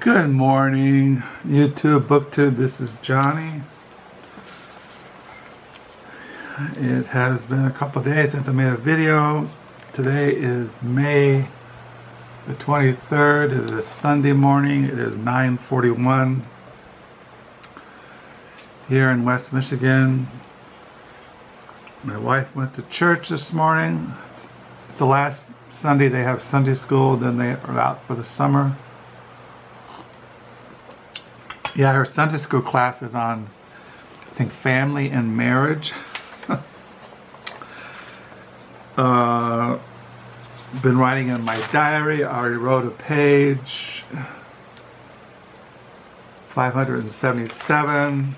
Good morning, YouTube, BookTube. This is Jonny. It has been a couple days since I made a video. Today is May the 23rd. It is Sunday morning. It is 9:41 here in West Michigan. My wife went to church this morning. It's the last Sunday they have Sunday school, then they are out for the summer. Yeah, her Sunday school class is on, I think, family and marriage. uh, been writing in my diary. I already wrote a page. 577.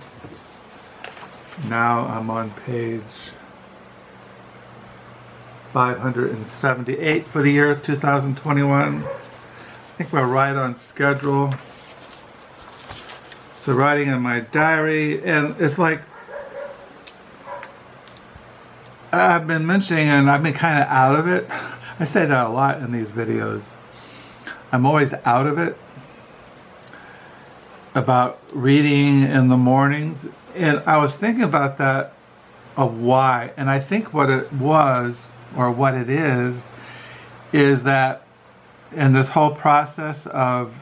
Now I'm on page 578 for the year 2021. I think we're right on schedule. So writing in my diary, and it's like I've been mentioning, and I've been kind of out of it. I say that a lot in these videos. I'm always out of it about reading in the mornings. And I was thinking about that of why. And I think what it was, or what it is, is that in this whole process of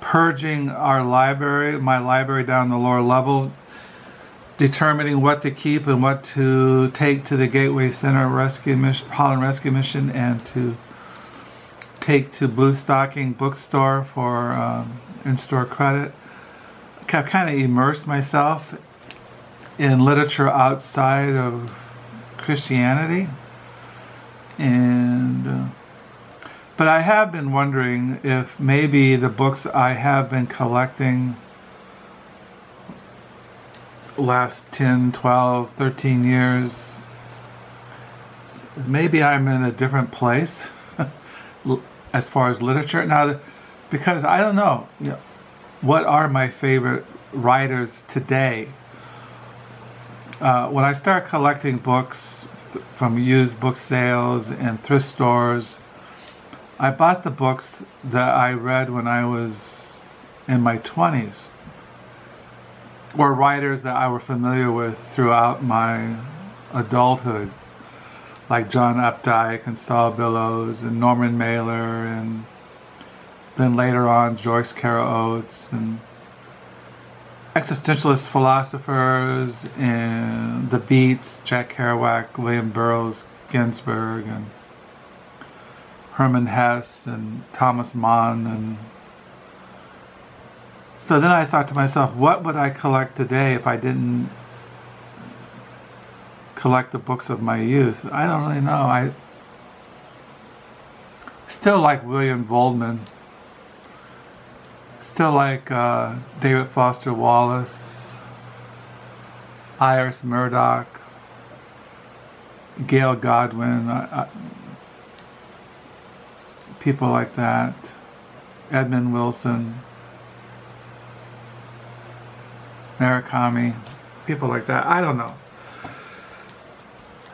purging our library, my library down the lower level, determining what to keep and what to take to the Gateway Center Rescue Mission, Holland Rescue Mission, and to take to Blue Stocking Bookstore for um, in-store credit. I've kind of immersed myself in literature outside of Christianity, and. Uh, but I have been wondering if maybe the books I have been collecting last 10, 12, 13 years, maybe I'm in a different place as far as literature. Now, because I don't know, you know what are my favorite writers today? Uh, when I start collecting books from used book sales and thrift stores, I bought the books that I read when I was in my 20s, or writers that I were familiar with throughout my adulthood, like John Updike and Saul Bellows and Norman Mailer, and then later on Joyce Carol Oates and existentialist philosophers and the Beats, Jack Kerouac, William Burroughs, Ginsberg, and Hermann Hesse and Thomas Mann and so then I thought to myself, what would I collect today if I didn't collect the books of my youth? I don't really know. I still like William Vollmann. Still like uh, David Foster Wallace, Iris Murdoch, Gail Godwin. I, I, people like that, Edmund Wilson, Murakami, people like that. I don't know.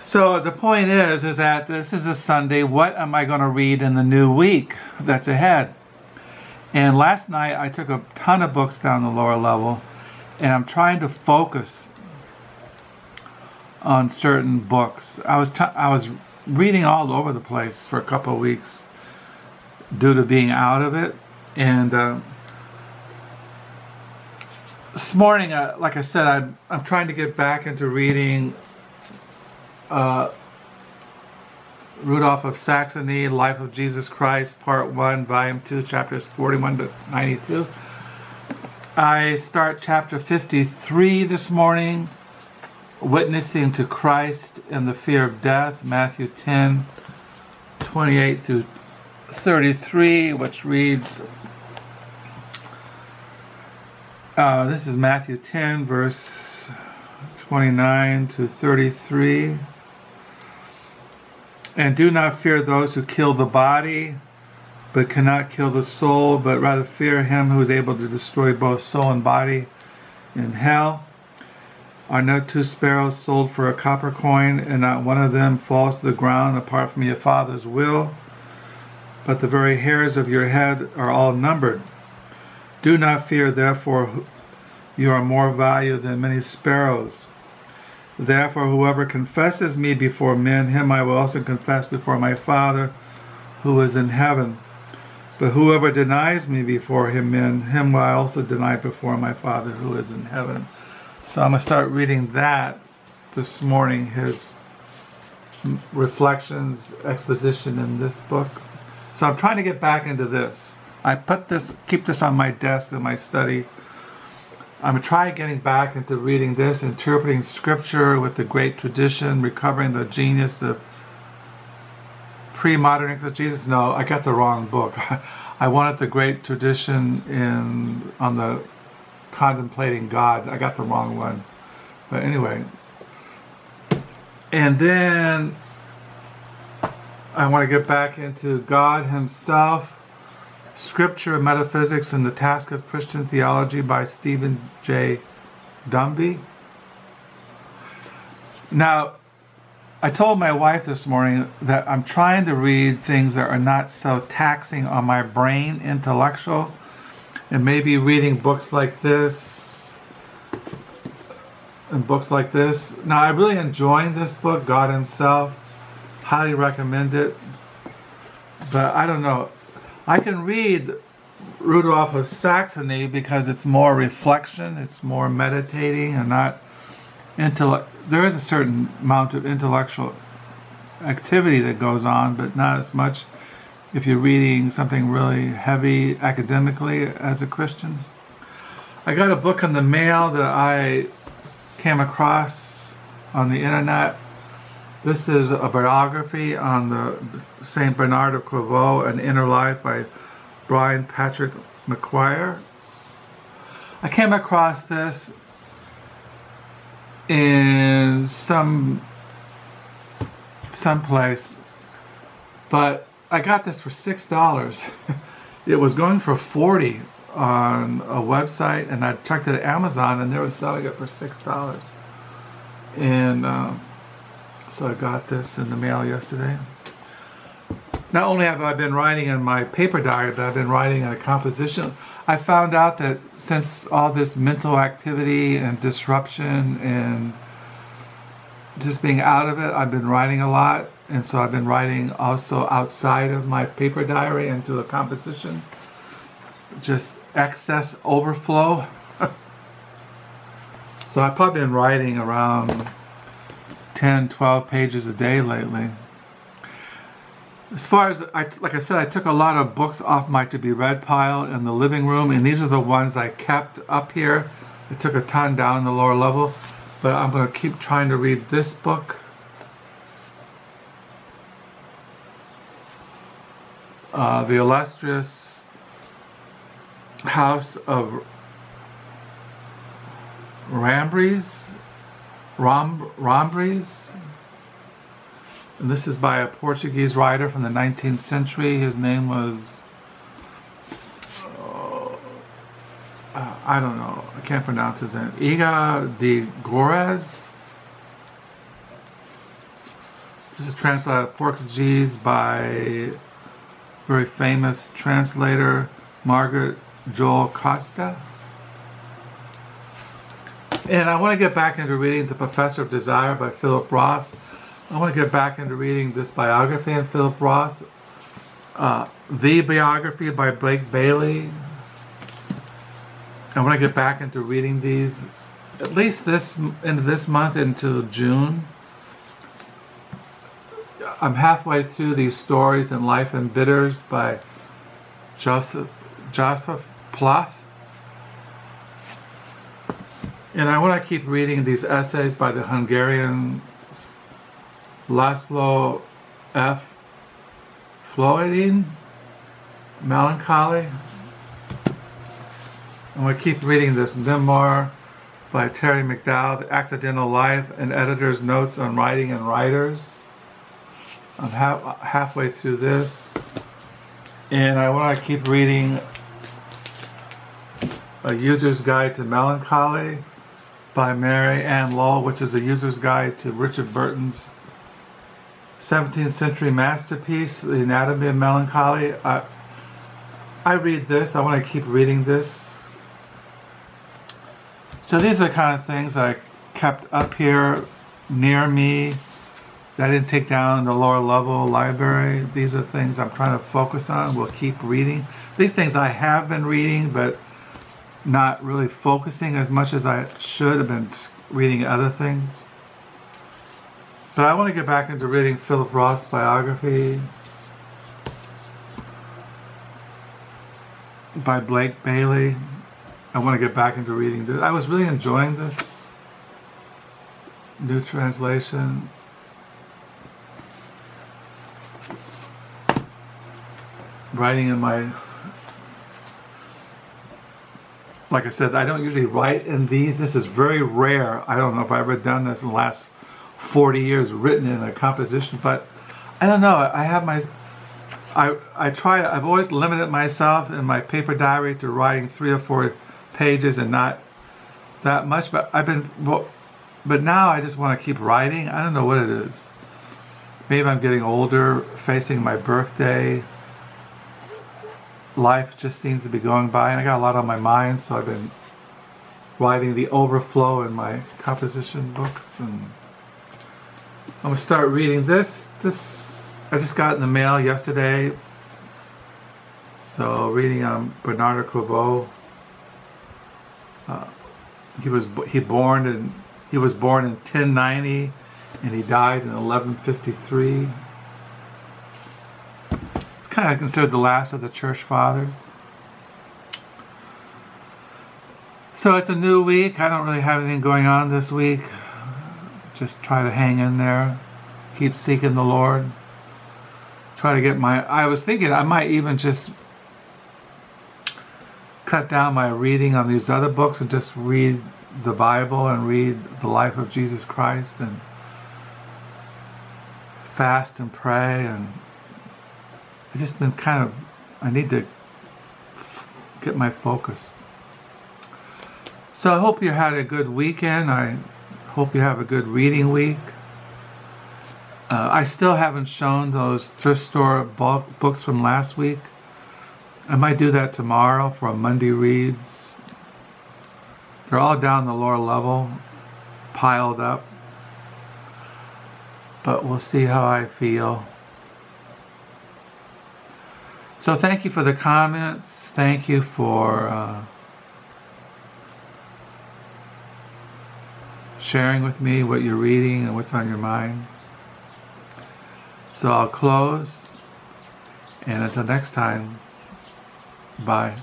So the point is, is that this is a Sunday. What am I going to read in the new week that's ahead? And last night I took a ton of books down the lower level, and I'm trying to focus on certain books. I was I was reading all over the place for a couple of weeks due to being out of it. And uh, this morning, uh, like I said, I'm, I'm trying to get back into reading uh, Ludolph of Saxony, Life of Jesus Christ, Part 1, Volume 2, Chapters 41 to 92. I start chapter 53 this morning, Witnessing to Christ in the Fear of Death, Matthew 10, 28 through 33, which reads, uh, this is Matthew 10, verse 29 to 33. And do not fear those who kill the body, but cannot kill the soul, but rather fear him who is able to destroy both soul and body in hell. Are no two sparrows sold for a copper coin, and not one of them falls to the ground apart from your Father's will? But the very hairs of your head are all numbered. Do not fear, therefore, you are more valuable than many sparrows. Therefore, whoever confesses me before men, him I will also confess before my Father who is in heaven. But whoever denies me before him men, him will I also deny before my Father who is in heaven. So I'm going to start reading that this morning, his reflections, exposition in this book. So I'm trying to get back into this. I put this, keep this on my desk in my study. I'm trying getting back into reading this, interpreting scripture with the great tradition, recovering the genius of pre-modern exegesis. No, I got the wrong book. I wanted the great tradition in on the contemplating God. I got the wrong one. But anyway. And then I want to get back into God Himself, Scripture, Metaphysics, and the Task of Christian Theology by Steven J. Duby. Now, I told my wife this morning that I'm trying to read things that are not so taxing on my brain, intellectual, and maybe reading books like this and books like this. Now, I really enjoying this book, God Himself. Highly recommend it. But I don't know. I can read Ludolph of Saxony because it's more reflection, it's more meditating, and not intellect. There is a certain amount of intellectual activity that goes on, but not as much if you're reading something really heavy academically as a Christian. I got a book in the mail that I came across on the internet this is a biography on the Saint Bernard of Clairvaux, An Inner Life by Brian Patrick McGuire. I came across this in some someplace, but I got this for six dollars. it was going for forty on a website, and I checked it at Amazon, and they were selling it for six dollars. And uh, so I got this in the mail yesterday. Not only have I been writing in my paper diary, but I've been writing in a composition. I found out that since all this mental activity and disruption and just being out of it, I've been writing a lot. And so I've been writing also outside of my paper diary into a composition. Just excess overflow. so I've probably been writing around 10, 12 pages a day lately. As far as, I, like I said, I took a lot of books off my to be read pile in the living room, and these are the ones I kept up here. I took a ton down the lower level, but I'm going to keep trying to read this book. Uh, the illustrious House of Rambries Rom, Rombres. And this is by a Portuguese writer from the 19th century. His name was, uh, I don't know, I can't pronounce his name. Iga de Gores. This is translated Portuguese by very famous translator Margaret Jull Costa. And I want to get back into reading The Professor of Desire by Philip Roth. I want to get back into reading this biography of Philip Roth, uh, The Biography by Blake Bailey. I want to get back into reading these at least this into this month into June. I'm halfway through these stories in Life Embitters by Joseph Joseph Ploth. And I want to keep reading these essays by the Hungarian Laszlo F. Floydin, Melancholy. Going to keep reading this memoir by Terry McDonell, The Accidental Life and Editor's Notes on Writing and Writers. I'm half, halfway through this. And I want to keep reading A User's Guide to Melancholy by Mary Ann Lowell, which is a user's guide to Richard Burton's 17th century masterpiece, The Anatomy of Melancholy. I, I read this, I want to keep reading this. So these are the kind of things I kept up here near me that I didn't take down in the lower level library. These are things I'm trying to focus on. We'll keep reading. These things I have been reading, but not really focusing as much as I should have been reading other things. But I want to get back into reading Philip Roth's biography by Blake Bailey. I want to get back into reading this. I was really enjoying this new translation. Writing in my like I said, I don't usually write in these. This is very rare. I don't know if I've ever done this in the last 40 years, written in a composition, but I don't know. I have my, I, I try, I've always limited myself in my paper diary to writing three or four pages and not that much, but I've been, well, but now I just want to keep writing. I don't know what it is. Maybe I'm getting older, facing my birthday, life just seems to be going by and I got a lot on my mind so I've been writing the overflow in my composition books and I'm gonna start reading this. This I just got in the mail yesterday so reading um, Bernard Clairvaux uh, he was he born in he was born in 1090 and he died in 1153 kind of considered the last of the church fathers. So it's a new week. I don't really have anything going on this week. Just try to hang in there. Keep seeking the Lord. Try to get my. I was thinking I might even just cut down my reading on these other books and just read the Bible and read the life of Jesus Christ and fast and pray and I just been kind of, I need to get my focus. So I hope you had a good weekend. I hope you have a good reading week. Uh, I still haven't shown those thrift store books from last week. I might do that tomorrow for a Monday Reads. They're all down the lower level, piled up. But we'll see how I feel. So thank you for the comments. Thank you for uh, sharing with me what you're reading and what's on your mind. So I'll close. And until next time, bye.